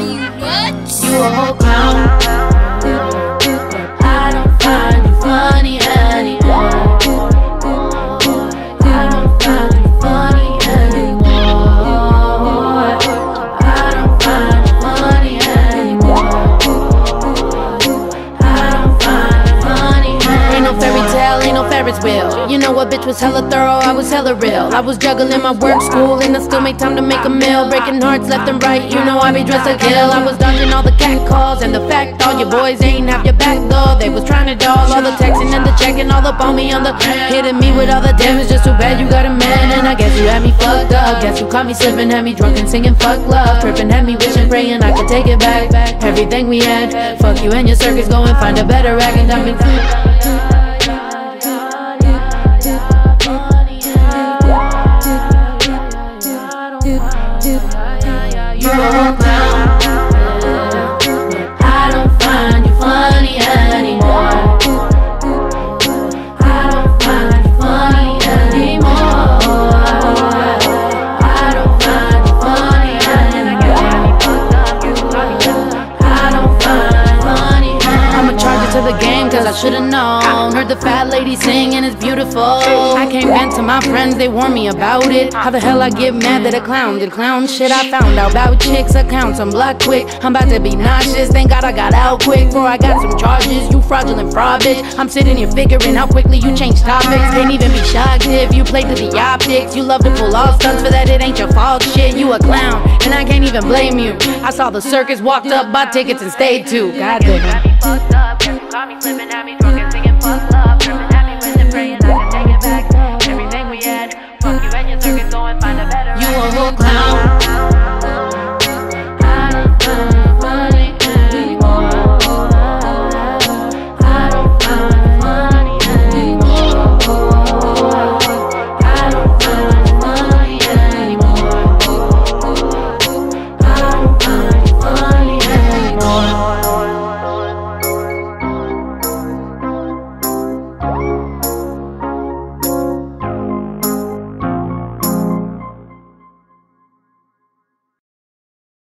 you nuts? You a whole clown. Ferris wheel. You know what bitch was hella thorough, I was hella real. I was juggling my work, school, and I still make time to make a meal. Breaking hearts left and right, you know I be dressed to kill. I was dodging all the cat calls and the fact all your boys ain't have your back though. They was trying to dodge all the texting and the checking all up on me on the hitting me with all the damage. Just too bad you got a man, and I guess you had me fucked up. Guess you caught me slipping, had me drunk and singing fuck love, tripping, had me wishing, praying I could take it back. Everything we had, fuck you and your circus, go and find a better rack and dump should've known. Heard the fat lady sing and it's beautiful. I came vent to my friends, they warned me about it. How the hell I get mad that a clown did clown shit? I found out about chicks accounts, I'm blocked quick. I'm about to be nauseous, thank God I got out quick. Before I got some charges, you fraudulent fraud bitch. I'm sitting here figuring how quickly you change topics. Can't even be shocked if you played to the optics. You love to pull all stunts for that, it ain't your fault. Shit, you a clown, and I can't even blame you. I saw the circus, walked up, bought tickets, and stayed too. God Call me slipping at me, drunk singing fuck love. Tripping at me I can take it back. Everything we had, fuck you and your go and find a better. You a clown.